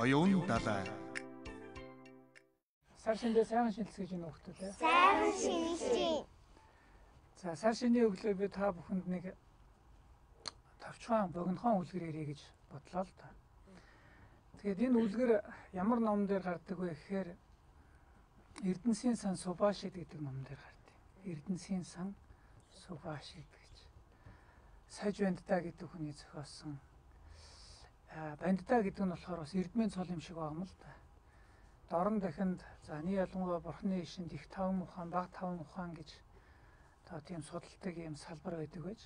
Оюун далай. Сар шиндээ сайхан шинэлцгээж энэ хөлтөлөө. Сайхан шинэлцэн. За сар шинийн өглөө би та бүхэнд нэг товчхон богинохон үлгэр ирээ гэж бодлоо л та. Тэгээд энэ үлгэр ямар ном дээр гардаг вэ гэхээр Эрдэнсийн сан Субашид гэдэг ном дээр гардаг. Эрдэнсийн сан Субашид гэж. Саж бандта гэдэг хүний зохиосон. Аа бандта гэдэг нь болохоор бас эрдмийн цол юм шиг байна л да. Дорн дахинд заны ялангуяа бурхны ишинд их таван ухаан, баг таван ухаан гэж тоо тийм судалдаг юм салбар байдаг байж.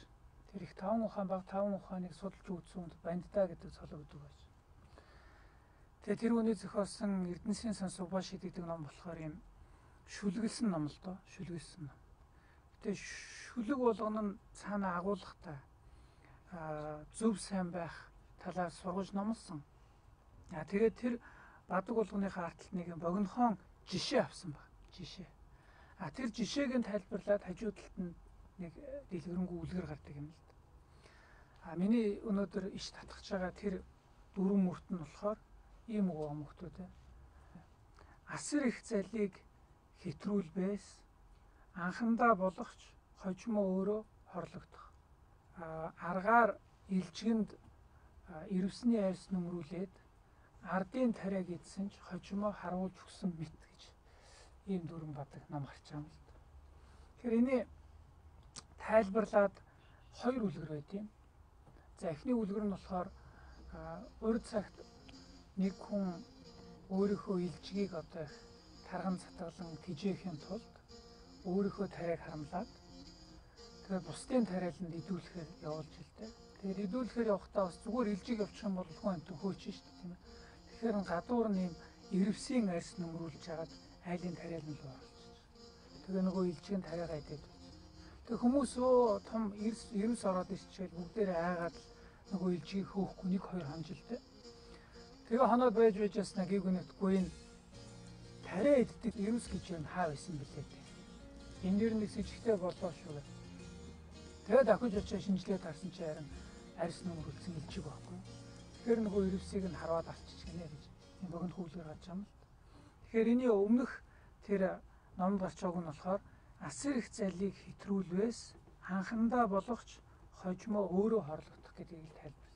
Тэр их таван ухаан, баг таван ухааныг судалж үзсэн хүнд бандта гэдэг цол өгдөг байж. Тэгээ тэр үний зохиосон Эрдэнсийн сан Субашид гэдэг ном болохоор юм шүлгэлсэн ном л доо, шүлгэлсэн ном. Гэтэ шүлэг болгоно нь цаана агуулгатай зөв сайн байх талаар сургаж номлосон. Аа тэгээд тэр бадаг болгоныхаа арталт нэг богинохон жишээ авсан баг. Жишээ. А тэр жишээг нь тайлбарлаад хажуу талд нь нэг дэлгэрэнгүй үлгэр гардаг юм л да. А миний өнөөдөр иш татгаж байгаа тэр дөрвөн мөрт нь болохоор ийм байгаа мөхтүүд ээ. Асар их залийг хэтрүүл байс анхандаа болгоч хожимо өөрөө хорлогдох. Аргаар илжгэнд ирвсний айс нүмрүүлээд ардын тариаг идсэн ч хожимо харуулж өгсөн мэт гэж ийм дүрэн бадаг ном гарч байгаа юм л да. Тэгэхээр энийг тайлбарлаад хоёр үлгэр байд юм. За эхний үлгэр нь болохоор урд цагт нэг хүн өөрийнхөө илжгийг одоо их тарган цатгалан тижээхийн тулд өөрийнхөө тариаг харамлаад тэгээ бусдын тариаланд идүүлэхээр явуулж хэлдэг. Тэгэхээр идүүлэхээр явахдаа бас зүгээр илжиг явуучих юм бол хүн амт хөөч шүү дээ тийм ээ. Тэгэхээр гадуур нь юм ирвсийн арьс нөмрүүлж хагаад айлын тариал нь л оруулж. Тэгээ нөгөө илжгийн тариагаа идээд. Тэг хүмүүс өө том эрс эрс ороод иччихэл бүгдээрээ айгаад нөгөө илжгийг хөөхгүй нэг хоёр хонжилтэй. Тэгээ хоноод байж байж яснаа гиг үнэтгүй энэ тариа иддэг вирус гэж юм хаа байсан бэлээ. Энэ дэр нэг сэжигтэй болоо шүү. Тэгээ дахиж очиж шинжилгээ тарсан чи харин арьс нөмөр үлдсэн илчиг байхгүй. Тэгэхээр нөгөө вирусыг нь хараад алчиж гинэ гэж энэ богино хөвлөр гарч юм л. Тэгэхээр энэ өмнөх тэр номд гарч байгааг нь болохоор асар их залийг хэтрүүлвээс анхандаа болгоч хожимо өөрөө хорлогдох гэдгийг тайлбар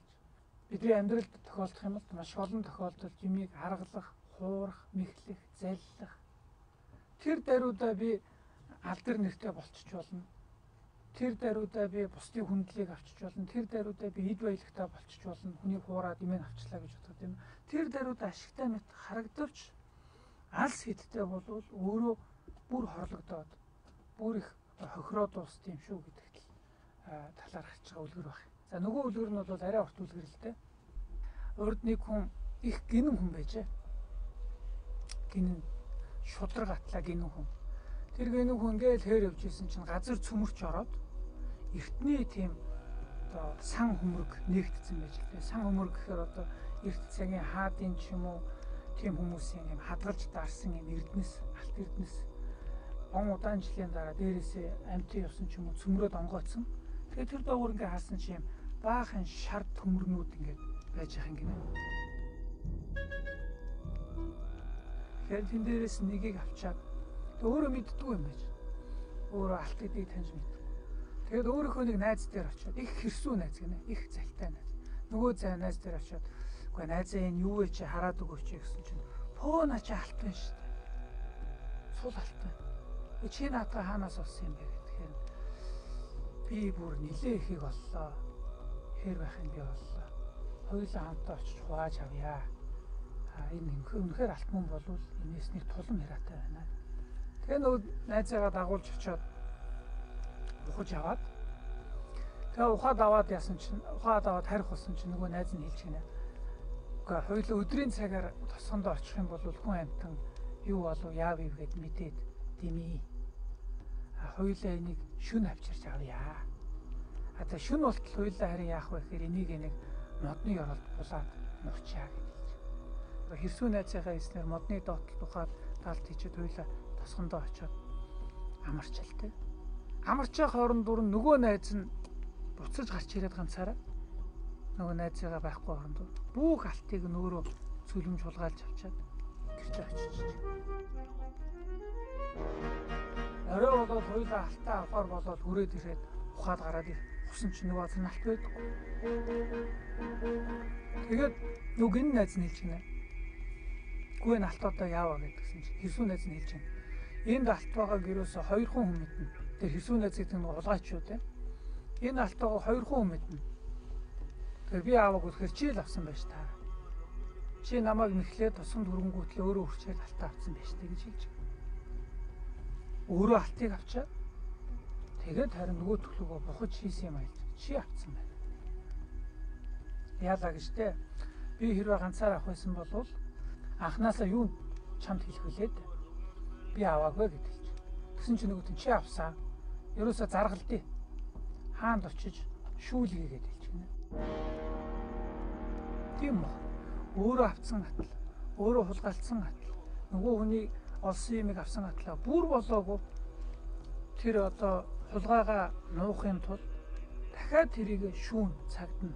бидний амьдралд тохиолдох юм бол маш олон тохиолдолд юмыг харгалах, хуурах, мэхлэх, заллах тэр даруйдаа би алдар нэртэй болчих болно. Тэр даруйдаа би бусдын хүндлийг авчиж болно. Тэр даруйдаа би эд баялагтай болчих болно. Хүний хуураад имэн авчлаа гэж боддог юм. Тэр даруйдаа ашигтай мэт харагдавч алс хиттэй болвол өөрөө бүр хорлогдоод бүр их хохироо дууст юм шүү гэдэгт талаар гарч байгаа үлгэр байна. За нөгөө үлгэр нь бол арай урт үлгэр л дээ. Урд нэг хүн их гинэн хүн байжээ. Гинэн шудраг атлаа гинэн хүн. Тэр гинэн хүн ингээл хээр явж исэн чинь газар цөмөрч ороод эртний тийм одоо сан хөмөрг нээгдсэн байж л дээ. Сан хөмөрг гэхээр одоо эрт цагийн хаадын ч юм уу тийм хүмүүсийн юм хадгалж дарсан юм эрдэнэс, алт эрдэнэс он удаан жилийн дараа дээрээсээ амтын явсан ч юм уу цөмрөөд онгойцсон. Тэгээ тэр доогуур ингээ хаасан чи юм баахан шар төмөрнүүд ингээд байж байгаа юм гинэ. Тэгэхээр тэн дээрээс нэгийг авчаад өөрөө мэддгүй юм байж. Өөрөө алт эдийг таньж мэддэг. Тэгээд өөрийнхөө нэг найз дээр очиод их хэрсүү найз гинэ. Их залтай найз. Нөгөө зай найз дээр очиод үгүй найзаа энэ юу вэ чи хараад өгөөч гэсэн чинь пөөна чи алтан шүү дээ. Сул алтан. Чи наатаа хаанаас олсон юм бэ гэхээр би бүр нилээ ихийг оллоо хэр байх юм би боллоо. Хоёулаа хамтаа очиж хувааж авъя. А энэ үнэхээр алт мөн болвол энэс нэг тулам хэраатай байна. Тэгээ нөгөө найзаагаа дагуулж очиод ухаж аваад тэгээ ухаад аваад яасан чинь ухаад аваад харих болсон чинь нөгөө найз нь хэлж гинэ. Угаа хоёулаа өдрийн цагаар тосгондоо очих юм бол хүн амтан юу болов яав ив гэд мэдээд димий. А хоёулаа энийг шүн авчирч авъя Одоо шүн болтол хуйлаа харин яах вэ гэхээр энийг нэг модны оролт булаад нуучаа гэж хэлж. Хэрсүү найзынхаа эснэр модны доотлол тухайд талт хийчихэд хуйлаа тосгондоо очиод амарчалтай. амарчаа хооронд дур нөгөө найз нь буцаж гарч ирээд ганцаараа нөгөө найзыгаа байхгүй хооронд бүх алтыг нь өөрөө цүлэмж хулгайлж авчаад гэртээ очиж. Орой болоод хоёулаа алтаа авахар болоод хүрээд ирээд ухаад гараад ир. Усан чинь нөгөө зэн алт байдаг. Тэгээд нүг энэ найз нь хэлж гинэ. Гүй энэ алт одоо яаваа гэдгсэн чинь хэрсүү найз нь хэлж гинэ. Энд алт байгааг юусоо хоёр хүн мэднэ. Тэр хэрсүү найз гэдэг нь улгаач юу те. Энэ алт байгааг хоёр хүн мэднэ. Тэгэхээр би ааваг үлэхээр чи л авсан байж таа. Чи намайг нэхлээ тусганд хөрөнгөтлөө өөрөө үрчээл алтаа авсан байж таа гэж хэлж. Өөрөө алтыг авчаад тэгээд харин нөгөө төлөвөө бухаж хийсэн юм айлж чи авсан байна. Яалаа гэж те би хэрвээ ганцаар авах байсан бол анханасаа юу чамд хэлэх вүлээд би аваагүй гэж хэлж. Тэгсэн чинь нөгөө чи авсан. Ерөөсө заргалдээ. Хаанд очиж шүүлгээгээд хэлж гинэ. Тийм ба. Өөрөө авцсан атал, өөрөө хулгайлцсан атал. Нөгөө хүний олсон юмыг авсан атлаа бүр болоогүй тэр одоо хулгайгаа нуухын тулд дахиад тэрийг шүүн цагдна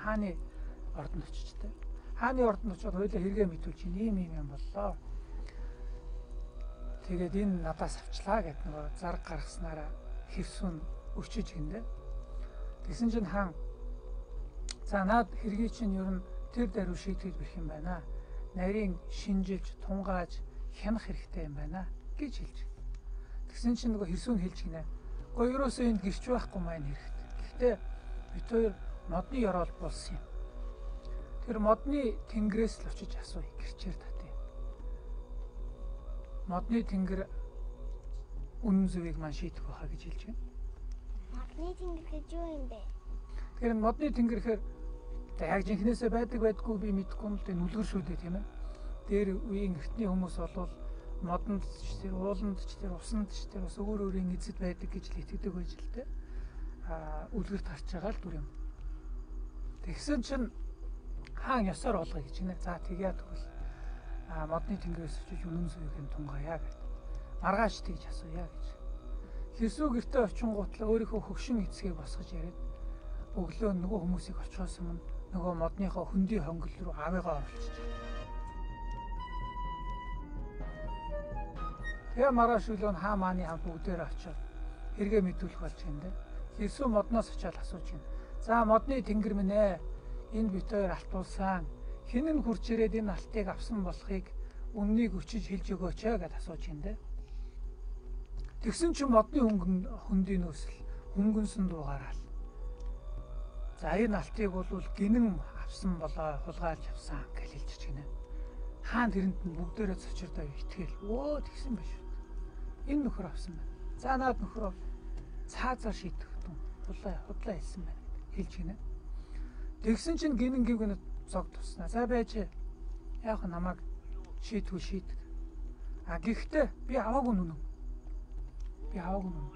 хааны ордонд очижтэй. Хааны ордонд очиод хоёулаа хэрэгэ мэдүүлж чинь ийм ийм юм боллоо. Тэгээд энэ надаас авчлаа гэд нөгөө зарг гаргаснараа хэрсүн өчөж гиндэ. Тэгсэн чинь хаан за наад хэргийг чинь ер нь тэр даруй шийтгэж бэрх юм байна. Нарийн шинжилж, тунгааж, хянах хэрэгтэй юм байна гэж хэлж. Тэгсэн чинь нөгөө хэрсүн хэлж гинэ. Гоо ерөөсөө энд гэрч байхгүй маань хэрэгтэй. Гэхдээ бид хоёр модны ёроол болсон юм. Тэр модны тэнгэрээс л очиж асууя гэрчээр татъя. Модны тэнгэр үнэн зөвийг маань шийдэх байхаа гэж хэлж байна. Модны тэнгэр гэж юу юм бэ? Тэгэхээр модны тэнгэр гэхээр яг жинхнээсээ байдаг байдгүй би мэдэхгүй юм л дээ нүлгэр шүү дээ тийм ээ. Дээр үеийн эртний хүмүүс болвол модонд ч тэр ууланд ч тэр усанд ч тэр бас өөр өөрийн эзэд байдаг гэж л итгэдэг байж л дээ. Аа үлгэрт харж байгаа л дүр юм. Тэгсэн чинь хаан ёсоор болгоё гэж нэ. За тэгье тэгвэл модны тэнгэрээс очиж үнэн зөвийг нь тунгаяа гэд. Маргааш тэгж асууя гэж. Хэрсүү гэртээ очингуутлаа өөрийнхөө хөгшин эцгийг босгож яриад өглөө нөгөө хүмүүсийг очихоос өмнө нөгөө модныхоо хөндөй хонгол руу аавыгаа оруулчих. Тэгээ маргааш өглөө нь хаа мааны хам бүгдээр очиод хэрэгэ мэдүүлэх болж юм дээ. Хэрсүү модноос очиад асууж байна. За модны тэнгэр минь ээ энэ бит хоёр алтуулсан. Хэн нь хурж ирээд энэ алтыг авсан болохыг үннийг өчиж хэлж өгөөч ээ гэд асууж дээ. Тэгсэн чинь модны хөнгөн хөндийн нөөсөл хөнгөнсөн дуугараал За энэ алтыг бол гинэн авсан болоо хулгайлж авсан гэж хэлж чинь. Хаан тэрэнд нь бүгдээрээ цочирдоо итгэл. Өө тэгсэн биш. Энэ нөхөр авсан байна. За наад нөхрөө цаазаар шийтгэв. Худлаа худлаа хэлсэн байна хэлж гинэ. Тэгсэн чинь гинэн гівгэнэ зог туснаа. За байж яг намайг шийтгэв шийдэг. А гэхдээ би аваагүй нүн. Би аваагүй нүн.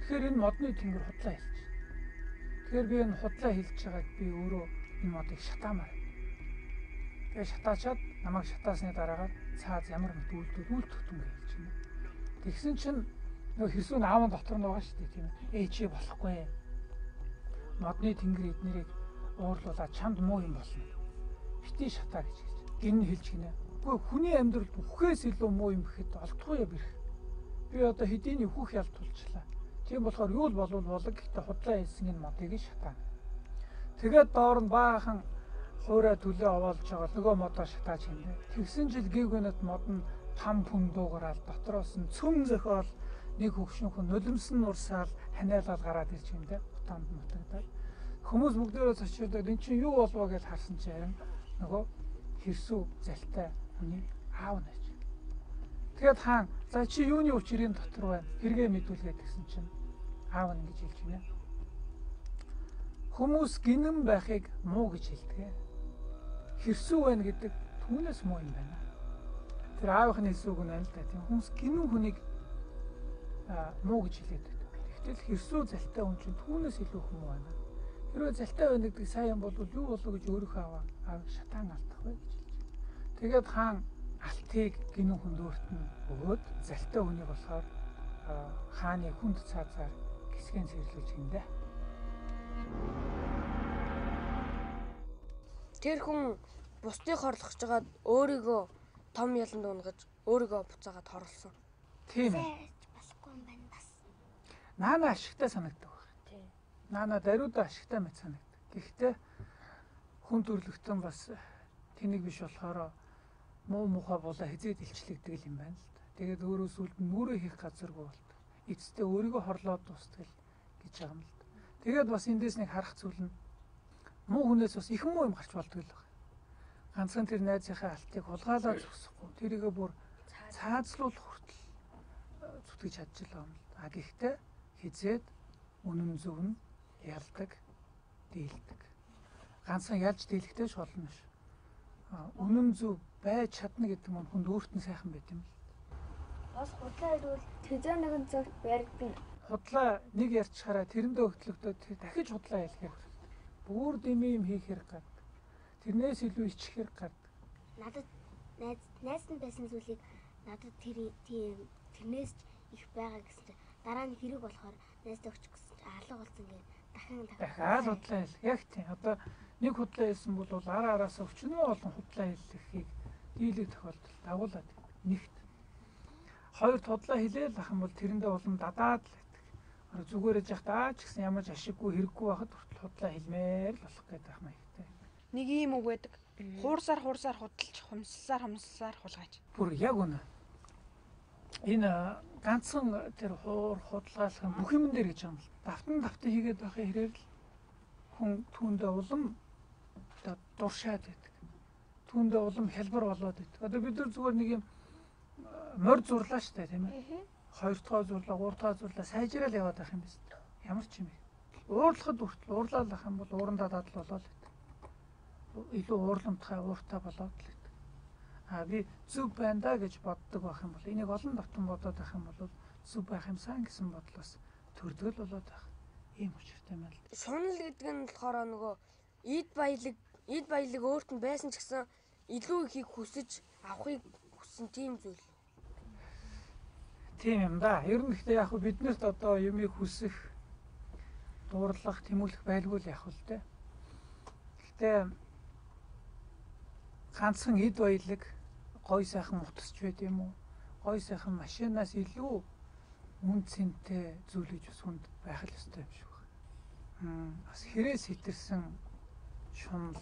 Тэгэхээр энэ модны тэнгэр худлаа хэлж Тэгэхээр би энэ худлаа хэлж байгааг би өөрөө энэ модыг шатаамаар. Тэгээ шатаачаад намайг шатаасны дараагаар цааз ямар мэт үйлдэл үйлдэх юм гэж юм. Тэгсэн чинь нөгөө хэрсүүн аавын дотор нь байгаа шүү дээ тийм. Ээ чи болохгүй. Модны тэнгэр эднэрийг уурлуулаад чамд муу юм болно. Бити шатаа гэж хэлж. Гин хэлж гинэ. Үгүй хүний амьдралд үхээс илүү муу юм гэхэд олдохгүй бэрх. Би одоо хэдийн үхэх ялт тулчлаа Тийм болохоор юу л болвол болог гэхдээ худлаа хэлсэн энэ модыг шатаана. Тэгээд доор нь баахан хуурай төлөө овоолж байгаа нөгөө модоо шатааж хинэ. Тэгсэн жил гівгэнэт мод нь там пүн дуугараад дотроос нь цөм зөхөөл нэг хөвшин хүн нулимсан нурсаал ханиалал гараад ирж хинэ. Утаанд нутагдаад хүмүүс бүгдээрээ цочроод эн чинь юу болов гэж харсан чинь харин нөгөө хэрсүү залтай хүний аав нэж. Тэгэд хаан за чи юуны учрын дотор байна? Хэрэгээ мэдүүлгээд гэсэн чинь аав нь гэж хэлж байна. Хүмүүс гинэн байхыг муу гэж хэлдэг. Хэрсүү байна гэдэг түүнээс муу юм байна. Тэр аавынхны хэлсүүг нь аль та тийм хүмүүс гинэн хүнийг муу гэж хэлээд байдаг. Гэвтэл хэрсүү залтай хүн чинь түүнээс илүү хүмүүс байна. Хэрвээ залтай байна гэдэг сайн бол юу болов гэж өөрийнхөө аваа шатаан алдах вэ гэж хэлж. Тэгээд хаан алтыг гинэн хүнд өөрт нь өгөөд залтай хүний болохоор хааны хүнд цаазаар гисгэн сэрлүүлж хиндэ. Тэр хүн бусдыг хорлохж жагаад өөрийгөө том яланд унгаж өөрийгөө буцаагаад хорлсон. Тийм ээ. Болохгүй юм байна бас. Наана ашигтай санагдаг байна. Тийм. Наана даруйда ашигтай мэт санагдаг. Гэхдээ хүн төрлөختөн бас тэнийг биш болохоор муу мухай болоо хизээд илчлэгдэг юм байна л да. Тэгээд өөрөө сүлд нь нүрээ хийх газаргүй болт. Эцэстээ өөрийгөө хорлоод дуустгал гэж байгаа юм л да. Тэгээд бас эндээс нэг харах зүйл нь муу хүнээс бас их муу юм гарч болдог л байна. Ганцхан тэр найзынхаа алтыг хулгайлаад зогсохгүй. Тэрийгээ бүр цаазлуулах хүртэл зүтгэж чадчихлаа юм л. А гэхдээ хизээд үнэн зөв нь ялдаг, дийлдэг. Ганцхан ялж дийлэхтэй ш. А, Үнэн зөв байж чадна гэдэг нь хүнд өөрт нь сайхан байт юм л. Бас худлаа ирвэл тэзээ нэгэн цагт баригдана. Худлаа нэг ярьчихаараа тэрэндээ хөтлөгдөө дахиж худлаа хэлэхээр бүр дэмий юм хийх хэрэг гад. Тэрнээс илүү ичих хэрэг гад. Надад найз найз нь байсан зүйлийг надад тэр тийм тэрнээс их байгаа гэсэн чинь дараа нь хэрэг болохоор найздаа өгчих гэсэн чинь алга болсон дахин Дахиад худлаа хэл. Яг тийм. Одоо нэг худлаа хэлсэн бол ара араасаа өчнөө олон худлаа хэллэхийг дийлэг тохиолдолд дагуулад нэгт. Хоёр худлаа хэлээл ах юм бол тэрэндээ улам дадаад л байдаг. Ара зүгээрээ яах таа ч гэсэн ямар ч ашиггүй хэрэггүй байхад хүртэл худлаа хэлмээр л болох гэдэг ах маягтай. Нэг ийм үг байдаг. Хуурсаар хуурсаар худалж, хумсалсаар хумсалсаар хулгайч. Бүр яг үнэ. Энэ ганцхан тэр хуур худалгаалах юм бүх юм дээр гэж юм л. Давтан давтан хийгээд байхын хэрээр л хүн түүндээ улам дуршаад байдаг. Түүндээ улам хялбар болоод байдаг. Одоо бид нар зүгээр нэг юм а, морь зурлаа штэ тийм ээ. Хоёр дахь зурлаа, гурав дахь зурлаа сайжраал яваад байх юм биш. Ямар ч юм. Уурлахад хүртэл уурлаад ах юм бол уурандаа дадал болоод байдаг. Илүү уурламтгай ууртаа болоод л байдаг. А би зүг байна да гэж боддог байх юм бол энийг олон давтан бодоод байх юм бол зүг байх юмсан гэсэн бодлоос төрдгөл болоод байх. Ийм учиртай юм л. Шунал гэдэг нь болохоор нөгөө эд баялаг эд баялаг өөрт нь байсан ч гэсэн илүү ихийг хүсэж авахыг хүссэн тийм зүйл. Тийм юм да. Ер нь гэхдээ яг биднэрт одоо юмыг хүсэх, дуурлах, тэмүүлэх байлгүй л яг л дээ. Гэхдээ ганцхан эд баялаг гой сайхан утасч байд юм уу? Гой сайхан машинаас илүү үн цэнтэй зүйл гэж бас хүнд байх л ёстой юм шиг байна. Бас хэрээс хитэрсэн шунал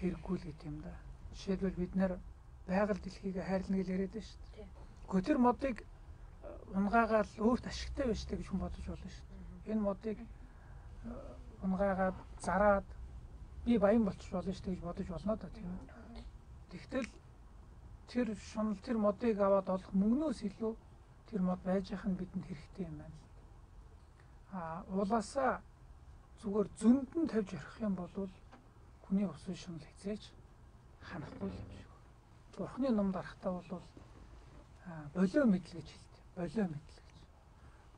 хэрэггүй л гэдэг юм да. Жишээлбэл бид нэр байгаль дэлхийг хайрлна гэж яриад байна шүү дээ. Гэхдээ модыг э, унгаагаад өөрт ашигтай байж таа гэж хүн бодож болно шүү дээ. Энэ модыг э, унгаагаад зараад би баян болчих болно шүү дээ гэж бодож болно да тийм үү. Тэгтэл тэр шунал тэр модыг аваад олох мөнгнөөс илүү тэр мод байж явах нь бидэнд хэрэгтэй юм байна. А уулаасаа зүгээр зөнд нь тавьж орхих юм бол хүний усын шунал хизээч ханахгүй юм шиг. Бурхны ном дарахтаа бол а, болио мэдл гэж хэлдэг. Болио мэдл гэж.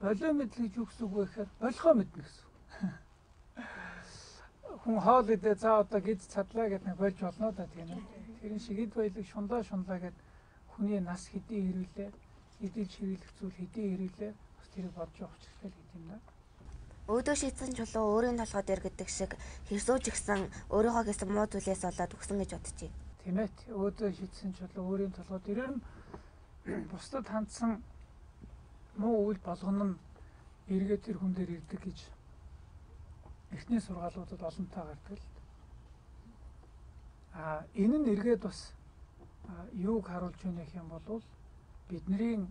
Болио мэдл гэж юу гэсэн үг вэ гэхээр болохоо мэднэ гэсэн. үг. Хүн хоол идэ за одоо гид цадлаа гэдэг нэг болж болно да тийм ээ. Тэрэн шиг эд баялаг шундаа шунлаа гэд хүний нас хэдий ирүүлээ, хэдий чиглэх зүйл хэдий ирүүлээ бас тэрийг бодож явах хэрэгтэй л гэдэг юм да. Өөдөө шийдсэн чулуу өөрийн толгой дээр гэдэг шиг хэрсүүж гисэн өөрийнхөө гэсэн муу зүйлээс болоод өгсөн гэж бодчих. Тийм ээ. Өөдөө шийдсэн ч бол өөрийн толгой дээрэр нь бусдад хандсан муу үйл болгоно нь эргээ тэр хүн дээр ирдэг гэж эхний сургаалуудад олонтаа гардаг л. А энэ нь эргээд бас юуг харуулж гэх юм бол бидний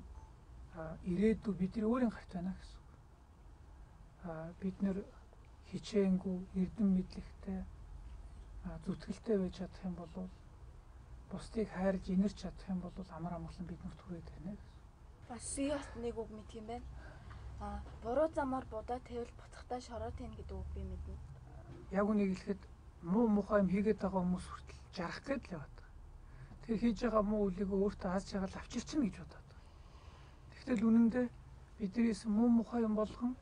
а, ирээдүй бидний өөрийн гарт байна гэсэн. үг. Бид нэр хичээнгүй эрдэм мэдлэгтэй зүтгэлтэй байж чадах юм бол бусдыг хайрж инэрч чадах юм бол амар амгалан биднэрт хүрээд байна гэсэн. Бас Сиот нэг үг мэдх юм байна. А буруу замаар будаа тэвэл буцахтаа шороо тань гэдэг үг би мэднэ. Яг үнийг хэлэхэд муу мухай юм хийгээд байгаа хүмүүс хүртэл жарах гээд л яваад. Тэр хийж байгаа муу үлийг өөртөө хааж байгаа л авчирчихна гэж бодоод. Тэгтэл үнэндээ биднээс муу мухай юм болгон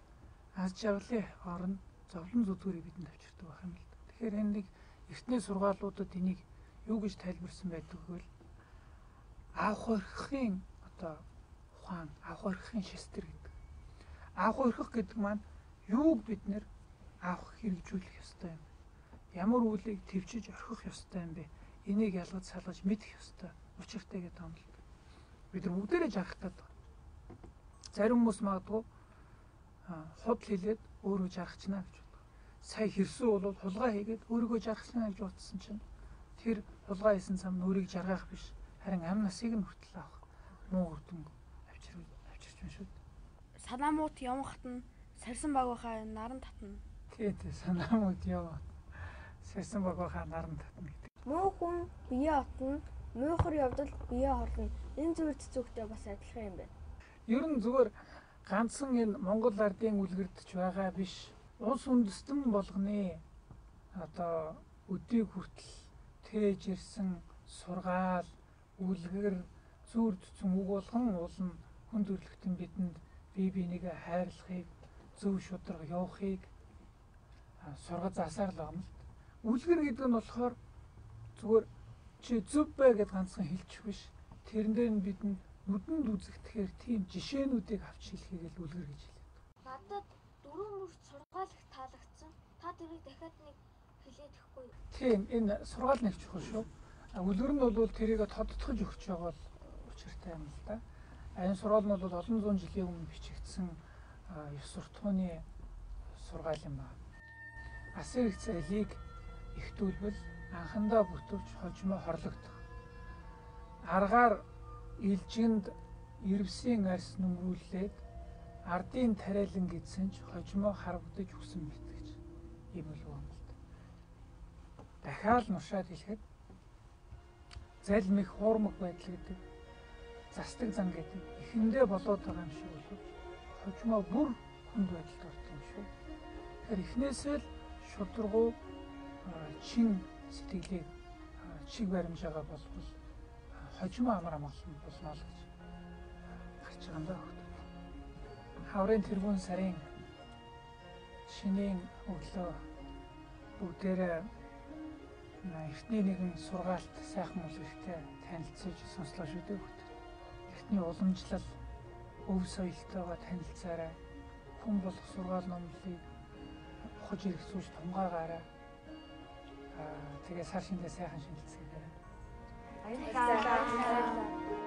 аз жаргалын орон зовлон зүдгүүрийг бидэнд авчирдаг байх юм л да. Тэгэхээр энэ нэг эртний сургаалуудад энийг юу гэж тайлбарсан байдаг вэ? Авах орхихын одоо ухаан, авах орхихын шестер гэдэг. Авах өрхөх гэдэг маань юуг бид нэр авах хэрэгжүүлэх ёстой юм. Ямар үлийг төвчж орхих ёстой юм бэ? Энийг ялгаж салгаж мэдэх ёстой. Учиртай гэдэг юм л. Бид нар бүгдээрээ жаргах гэдэг. Зарим хүмүүс магадгүй а, худал хэлээд өөрөө жаргачна гэж боддог. Сая хэрсүү бол хулгай хийгээд өөрийгөө жаргачна гэж бодсон чинь тэр хулгай хийсэн цам нь өөрийг жаргах биш. Харин ам насыг нь хүртэл авах. Муу үрдэн авчир авчирч байна шүү. Санаамууд явахт нь сарсан баг байхаа наран татна. Тий, тий, санаамууд яваа. Сэрсэн баг байхаа наран татна гэдэг. Муу хүн бие отно, муухар явдал бие хорлно. Энэ зүйл цэцүүхтэй бас адилхан юм байна. Ер нь зүгээр ганцхан энэ Монгол ардын үлгэрдэж байгаа биш. Улс үндэстэн болгоны одоо өдийг хүртэл тээж ирсэн сургаал, үлгэр, зүүр зүцэн үг болгон уулна хүн төрлөختөн бидэнд бие бинийгээ хайрлахыг, зөв шударга явахыг сургаж засаар л байгаа юм л. Үлгэр гэдэг нь болохоор зүгээр чи зөв бай гэд ганцхан хэлчих биш. Тэрэн дээр нь бидэнд нүдэнд үзэгдэхээр тийм жишээнүүдийг авч хэлхийг л үлгэр гэж хэлээд. Надад дөрөв мөрч сургаал их таалагдсан. Та тэрийг дахиад нэг хэлээд өгөхгүй юу? Тийм энэ сургаал нэг чухал шүү. Үлгэр нь бол тэрийг тодтогч өгч байгаа бол учиртай юм л да. Энэ сургаал нь бол олон зуун жилийн өмнө бичигдсэн а, ёс суртахууны сургаал юм байна. Асар их зайлийг ихтүүлбэл анхандаа бүтвч хожимо хорлогдох. Аргаар илжинд ирвсийн арс нүмрүүлээд ардын тариалан гидсэн ч хожимо харагдаж өгсөн мэт гэж ийм л юм л да. Дахиад нушаад хэлэхэд залмих хуурмаг байдал гэдэг застаг зан гэдэг эхэндээ болоод байгаа юм шиг боловч хожимо бүр хүнд байдалд орсон юм шүү. Тэгэхээр эхнээсээ л шударгуу а, чин сэтгэлийг чиг баримжаага болбол а, хожимо амар амгалан болно л гэж гарч байгаа юм да хөлтөд. Хаврын тэргүүн сарын шинийн өглөө бүгдээрээ эртний нэгэн сургаалт сайхан үлгэртэй танилцж сонслоо шүү дээ хөлтөд. Эртний уламжлал өв соёлтойгоо танилцаарай. Хүн болох сургаал номлолыг ухаж ирэх сууж тунгаагаарай. Аа тэгээ сар шиндээ сайхан шинэлцгээе. Баярлалаа.